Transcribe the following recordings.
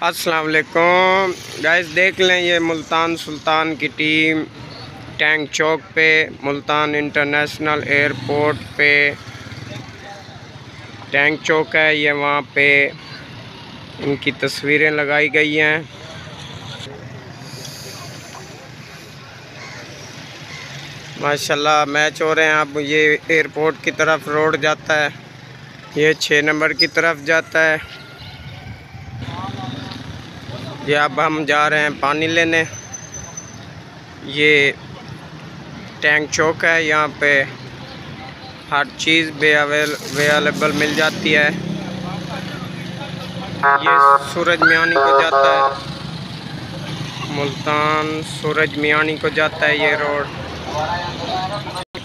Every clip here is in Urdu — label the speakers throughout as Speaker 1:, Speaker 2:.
Speaker 1: السلام علیکم۔ گائز، دیکھ لیں یہ ملتان سلطان کی ٹیم ٹینک چوک پہ، ملتان انٹرنیشنل ایئرپورٹ پہ ٹینک چوک ہے۔ یہ وہاں پہ ان کی تصویریں لگائی گئی ہیں۔ ماشاءاللہ، میچ ہو رہے ہیں۔ اب یہ ایئرپورٹ کی طرف روڈ جاتا ہے۔ یہ چھ نمبر کی طرف جاتا ہے۔ یہ اب ہم جا رہے ہیں پانی لینے۔ یہ ٹینک چوک ہے، یہاں پہ ہر چیز بے اویلیبل مل جاتی ہے۔ یہ سورج میانی کو جاتا ہے۔ ملتان سورج میانی کو جاتا ہے، یہ روڈ۔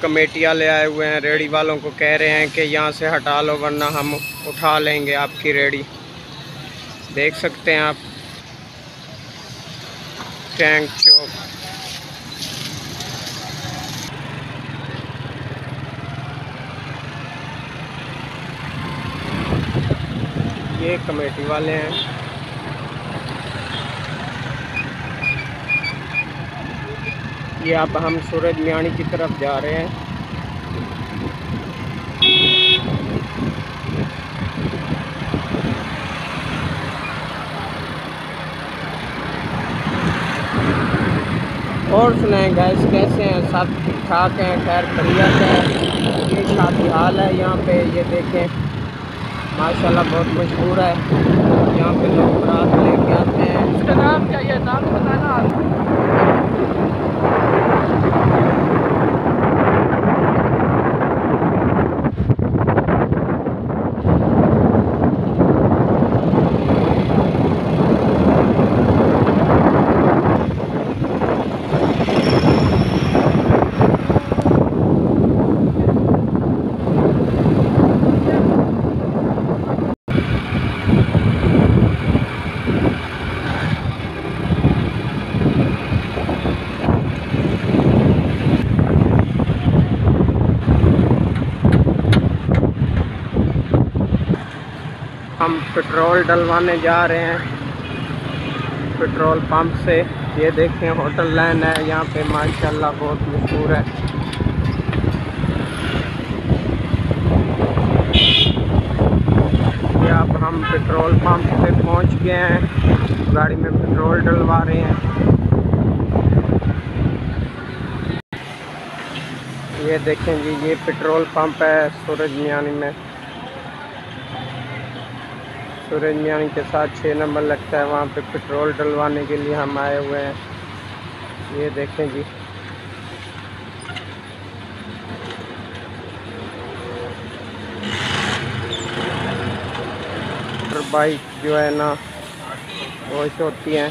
Speaker 1: کمیٹی والے آئے ہوئے ہیں۔ ریڑی والوں کو کہہ رہے ہیں کہ یہاں سے ہٹا لو، ورنہ ہم اٹھا لیں گے آپ کی ریڑی دیکھ سکتے ہیں آپ۔ ٹینک چوک یہ کمیٹی والے ہیں یہ اب ہم سورج میانی کی طرف جا رہے ہیں اور سنیں گیس کیسے ہیں؟ سب ٹھیک ٹھاک ہیں؟ خیر خریت ہے یہ شادی حال ہے یہاں پہ، یہ دیکھیں۔ ماشاءاللہ بہت مشہور ہے۔ یہاں پہ لوگ برات لے کے آتے ہیں۔
Speaker 2: اس کا نام کیا یہ نام بتانا
Speaker 1: ہم پٹرول ڈلوانے جا رہے ہیں۔ پٹرول پمپ سے۔ یہ دیکھیں ہوٹل لائن ہے۔ یہاں پہ ماشاءاللہ بہت مشہور ہے۔ یہ اب ہم پٹرول پمپ پہ پہنچ گئے ہیں۔ گاڑی میں پٹرول ڈلوا رہے ہیں۔ یہ دیکھیں جی یہ پٹرول پمپ ہے سورج میانی میں سورج میان کے ساتھ چھ نمبر لگتا ہے، وہاں پہ پٹرول ڈلوانے کے لیے ہم آئے ہوئے ہیں۔ یہ دیکھیں جی۔ بائک جو ہے نا، وہ ہوتی ہیں۔